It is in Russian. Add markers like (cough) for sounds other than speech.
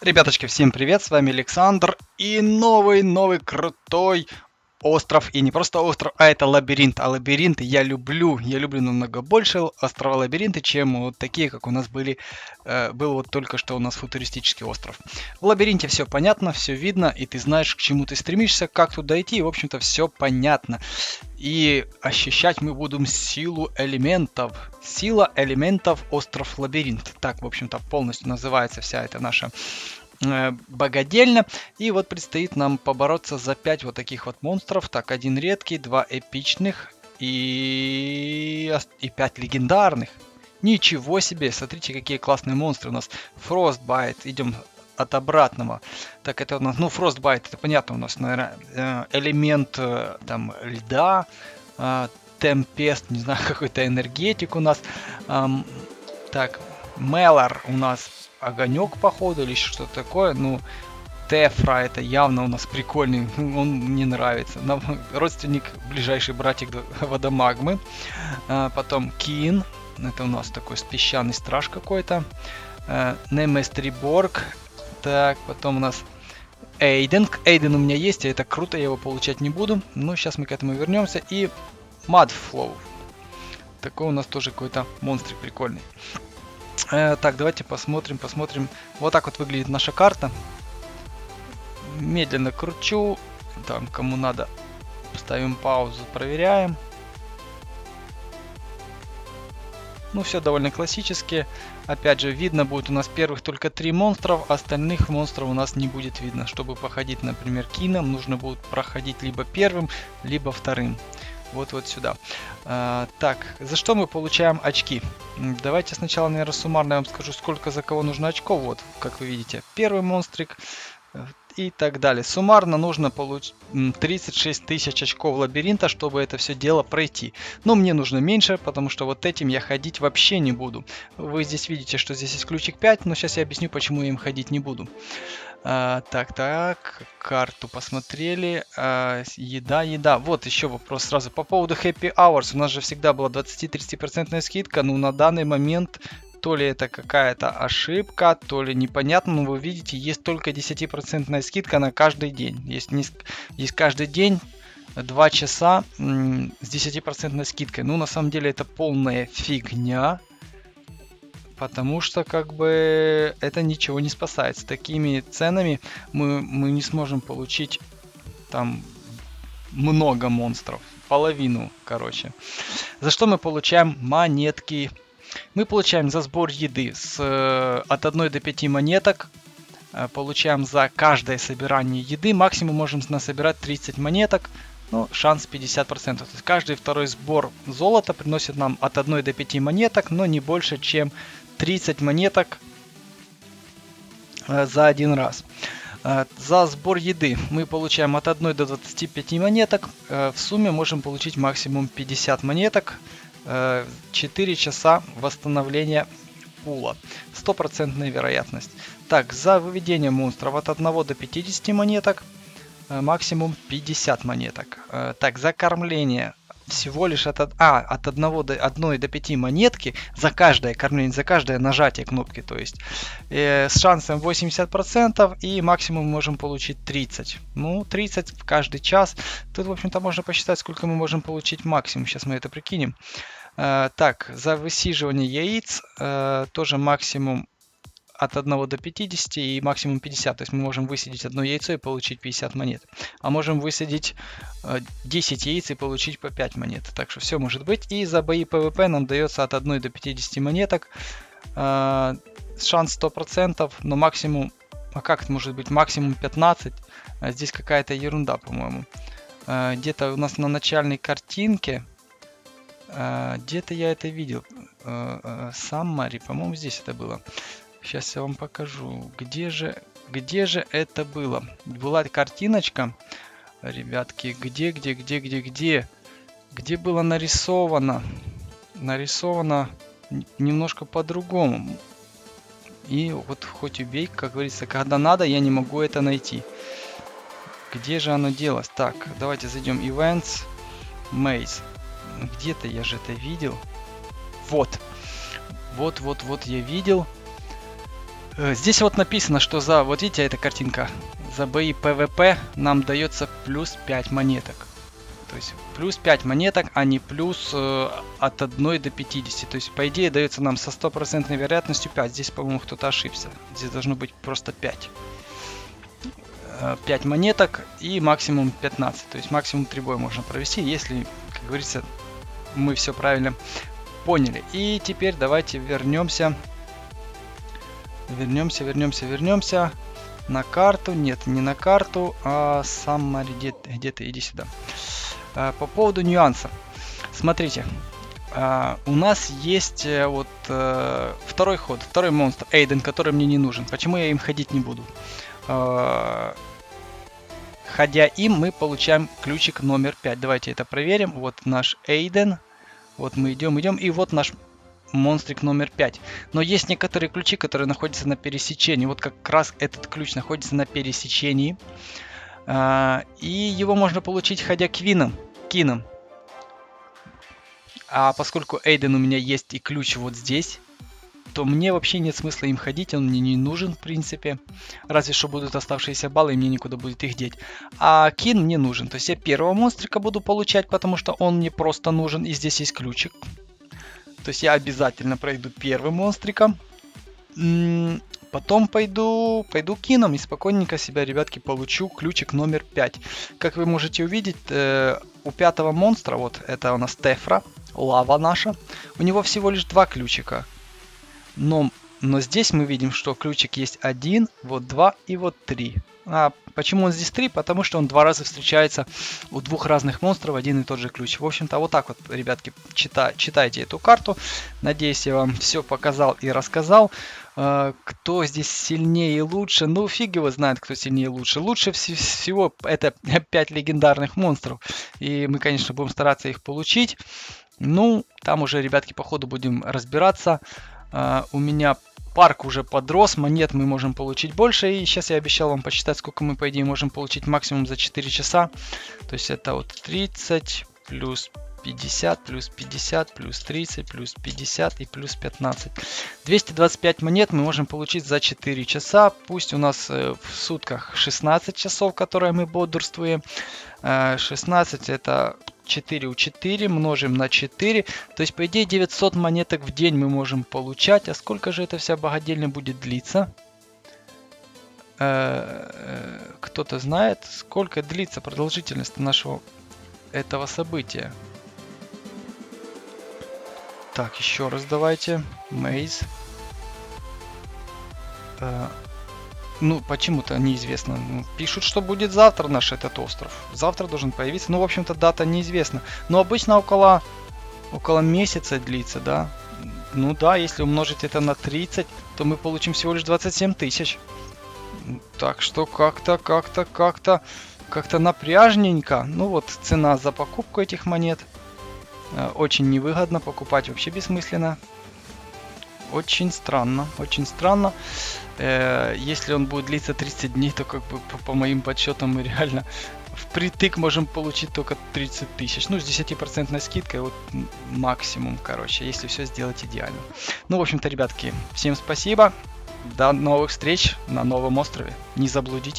Ребяточки, всем привет, с вами Александр и новый-новый крутой остров. И не просто остров, а это лабиринт. А лабиринты я люблю, я люблю намного больше острова лабиринты, чем вот такие, как у нас были, э, был вот только что у нас футуристический остров. В лабиринте все понятно, все видно, и ты знаешь, к чему ты стремишься, как туда идти, и в общем-то все понятно. И ощущать мы будем силу элементов. Сила элементов остров лабиринт. Так, в общем-то, полностью называется вся эта наша Э, богадельно. И вот предстоит нам побороться за 5 вот таких вот монстров. Так, один редкий, два эпичных и, и 5 легендарных. Ничего себе, смотрите, какие классные монстры у нас. Frostbite, идем от обратного. Так, это у нас, ну, Frostbite, это понятно у нас, наверное, э, элемент э, там льда, Темпест, не знаю, (laughs) какой-то энергетик у нас. Так, Мелор у нас огонек, походу, или что-то такое. Ну, Тефра это явно у нас прикольный, (laughs) он мне нравится. Нам, (laughs) родственник, ближайший братик (laughs) Водомагмы. А, потом Кин, это у нас такой песчаный страж какой-то. А. Так, потом у нас Эйден. Эйден у меня есть, и это круто, я его получать не буду. Но сейчас мы к этому вернемся. И Мадфлоу. Такой у нас тоже какой-то монстрик прикольный. Э, так, давайте посмотрим, посмотрим. Вот так вот выглядит наша карта. Медленно кручу. Там, кому надо, ставим паузу, проверяем. Ну, все довольно классически. Опять же, видно будет у нас первых только три монстров, остальных монстров у нас не будет видно. Чтобы походить, например, кином, нужно будет проходить либо первым, либо вторым вот вот сюда. А, так, за что мы получаем очки? Давайте сначала, наверное, суммарно я вам скажу, сколько за кого нужно очков. Вот, как вы видите, первый монстрик э, и так далее. Суммарно нужно получить 36 тысяч очков лабиринта, чтобы это все дело пройти. Но мне нужно меньше, потому что вот этим я ходить вообще не буду. Вы здесь видите, что здесь есть ключик 5, но сейчас я объясню, почему я им ходить не буду. А, так, так, карту посмотрели. А, еда, еда. Вот еще вопрос сразу. По поводу Happy Hours. У нас же всегда была 20-30% скидка. Ну, на данный момент то ли это какая-то ошибка, то ли непонятно, но вы видите, есть только 10% скидка на каждый день. Есть, не, есть каждый день 2 часа с 10% скидкой. Ну, на самом деле, это полная фигня. Потому что как бы это ничего не спасает. С такими ценами мы, мы не сможем получить там много монстров. Половину, короче. За что мы получаем монетки. Мы получаем за сбор еды с, э, от 1 до 5 монеток. Э, получаем за каждое собирание еды. Максимум можем насобирать 30 монеток. Ну, шанс 50%. То есть каждый второй сбор золота приносит нам от 1 до 5 монеток, но не больше, чем 30 монеток э, за один раз. Э, за сбор еды мы получаем от 1 до 25 монеток. Э, в сумме можем получить максимум 50 монеток. 4 часа восстановления пула. Стопроцентная вероятность. Так, за выведение монстров от 1 до 50 монеток. Максимум 50 монеток. Так, за кормление всего лишь от, а, от 1 до, 1 до 5 монетки за каждое кормление, за каждое нажатие кнопки, то есть э, с шансом 80% и максимум можем получить 30. Ну, 30 в каждый час. Тут, в общем-то, можно посчитать, сколько мы можем получить максимум. Сейчас мы это прикинем. Э, так, за высиживание яиц э, тоже максимум от 1 до 50 и максимум 50. То есть мы можем высадить одно яйцо и получить 50 монет. А можем высадить 10 э, яиц и получить по 5 монет. Так что все может быть. И за бои PvP нам дается от 1 до 50 монеток. Э, шанс 100%, но максимум... А как это может быть? Максимум 15. А здесь какая-то ерунда, по-моему. Э, где-то у нас на начальной картинке... Где-то я это видел. Саммари, по-моему, здесь это было. Сейчас я вам покажу. Где же, где же это было? Была картиночка. Ребятки, где, где, где, где, где? Где было нарисовано? Нарисовано немножко по-другому. И вот хоть убей, как говорится, когда надо, я не могу это найти. Где же оно делось? Так, давайте зайдем Events, Maze. Где-то я же это видел. Вот. Вот, вот, вот я видел. Э, здесь вот написано, что за, вот видите, эта картинка, за бои PvP нам дается плюс 5 монеток. То есть плюс 5 монеток, а не плюс э, от 1 до 50. То есть по идее дается нам со стопроцентной вероятностью 5. Здесь, по-моему, кто-то ошибся. Здесь должно быть просто 5. 5 э, монеток и максимум 15. То есть максимум 3 боя можно провести, если, как говорится, мы все правильно поняли. И теперь давайте вернемся. Вернемся, вернемся, вернемся на карту. Нет, не на карту, а сам где-то, где иди сюда. А, по поводу нюансов. Смотрите, а, у нас есть э, вот э, второй ход, второй монстр, Эйден, который мне не нужен. Почему я им ходить не буду? А, ходя им, мы получаем ключик номер 5. Давайте это проверим. Вот наш Эйден. Вот мы идем, идем. И вот наш монстрик номер 5. Но есть некоторые ключи, которые находятся на пересечении. Вот как раз этот ключ находится на пересечении. А, и его можно получить, ходя квином, кином. А поскольку Эйден у меня есть и ключ вот здесь, то мне вообще нет смысла им ходить, он мне не нужен, в принципе. Разве что будут оставшиеся баллы, и мне никуда будет их деть. А Кин мне нужен. То есть я первого монстрика буду получать, потому что он мне просто нужен, и здесь есть ключик. То есть я обязательно пройду первым монстриком. Потом пойду, пойду кином и спокойненько себя, ребятки, получу ключик номер 5. Как вы можете увидеть, э, у пятого монстра, вот это у нас Тефра, лава наша, у него всего лишь два ключика. Но, но здесь мы видим, что ключик есть один, вот два и вот три. А почему он здесь три? Потому что он два раза встречается у двух разных монстров, один и тот же ключ. В общем-то, вот так вот, ребятки, чита, читайте эту карту. Надеюсь, я вам все показал и рассказал. А, кто здесь сильнее и лучше? Ну, фиг его знает, кто сильнее и лучше. Лучше всего это (laughs) 5 легендарных монстров. И мы, конечно, будем стараться их получить. Ну, там уже, ребятки, по ходу будем разбираться. Uh, у меня парк уже подрос, монет мы можем получить больше. И сейчас я обещал вам посчитать, сколько мы, по идее, можем получить максимум за 4 часа. То есть это вот 30 плюс 50 плюс 50 плюс 30 плюс 50 и плюс 15. 225 монет мы можем получить за 4 часа. Пусть у нас э, в сутках 16 часов, которые мы бодрствуем. 16 э, это 4 у 4 множим на 4. То есть, по идее, 900 монеток в день мы можем получать. А сколько же эта вся богадельня будет длиться? Э, э, кто-то знает, сколько длится продолжительность нашего этого события. Так, еще раз давайте. Мейз. Ну, почему-то неизвестно. Ну, пишут, что будет завтра наш этот остров. Завтра должен появиться. Ну, в общем-то, дата неизвестна. Но обычно около, около месяца длится, да. Ну да, если умножить это на 30, то мы получим всего лишь 27 тысяч. Так что как-то, как-то, как-то, как-то напряжненько. Ну вот, цена за покупку этих монет. Э, очень невыгодно, покупать вообще бессмысленно. Очень странно, очень странно. Э, если он будет длиться 30 дней, то как бы по, моим подсчетам мы реально впритык можем получить только 30 тысяч. Ну, с 10% скидкой вот максимум, короче, если все сделать идеально. Ну, в общем-то, ребятки, всем спасибо. До новых встреч на новом острове. Не заблудитесь.